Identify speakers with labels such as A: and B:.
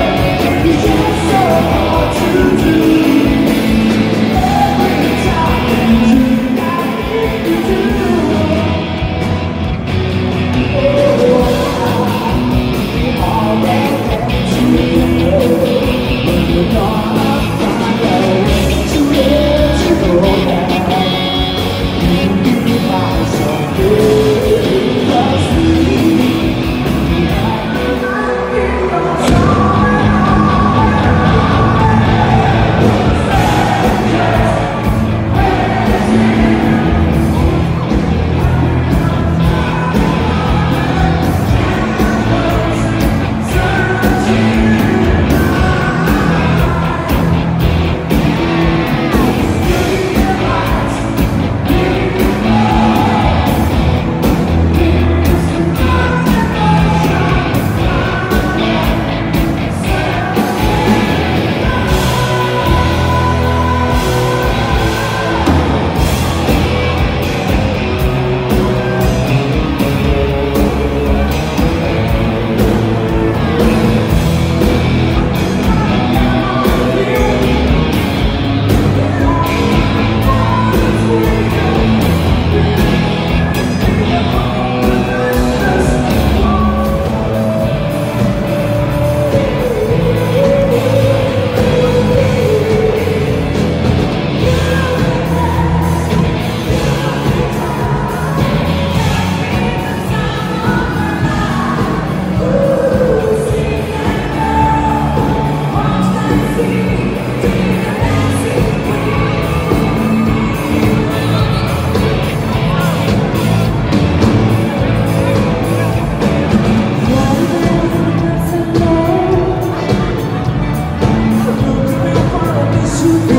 A: It's just so hard to do. to